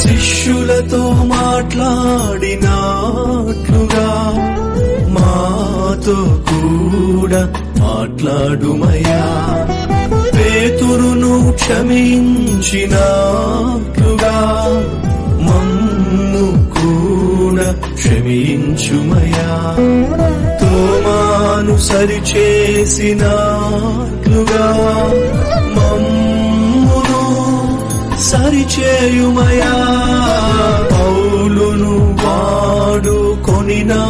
శిష్యులతో మాట్లాడినట్లుగా మాతో కూడా మాట్లాడుమయా పేతురును క్షమించినట్లుగా మమ్ము కూడా క్షమించుమయా తోమాను సరిచేసినట్లుగా సరిచేయుమయా పౌలును వాడుకొనినా